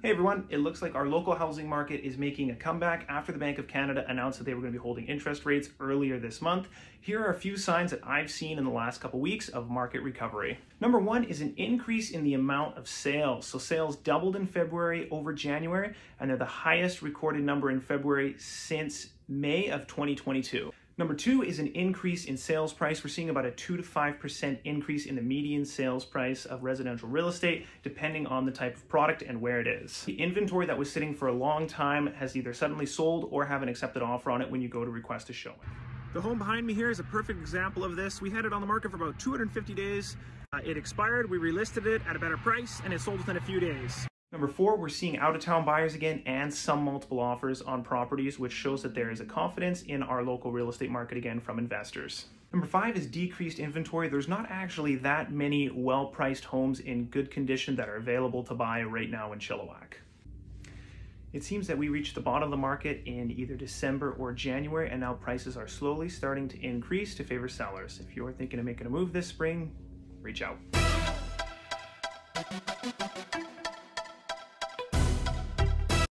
Hey everyone, it looks like our local housing market is making a comeback after the Bank of Canada announced that they were going to be holding interest rates earlier this month. Here are a few signs that I've seen in the last couple weeks of market recovery. Number one is an increase in the amount of sales. So sales doubled in February over January, and they're the highest recorded number in February since May of 2022. Number two is an increase in sales price. We're seeing about a 2 to 5% increase in the median sales price of residential real estate, depending on the type of product and where it is. The inventory that was sitting for a long time has either suddenly sold or have an accepted offer on it when you go to request a showing. The home behind me here is a perfect example of this. We had it on the market for about 250 days. Uh, it expired, we relisted it at a better price, and it sold within a few days. Number four, we're seeing out-of-town buyers again and some multiple offers on properties, which shows that there is a confidence in our local real estate market again from investors. Number five is decreased inventory. There's not actually that many well-priced homes in good condition that are available to buy right now in Chilliwack. It seems that we reached the bottom of the market in either December or January, and now prices are slowly starting to increase to favor sellers. If you're thinking of making a move this spring, reach out.